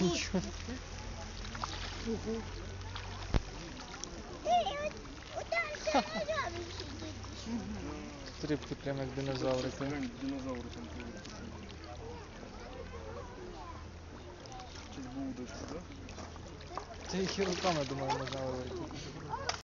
Нічого. Стрибки прямо як динозаврики. Глянь, динозаври там. Щось був да? Це їх і руками, думаю, можна виловити.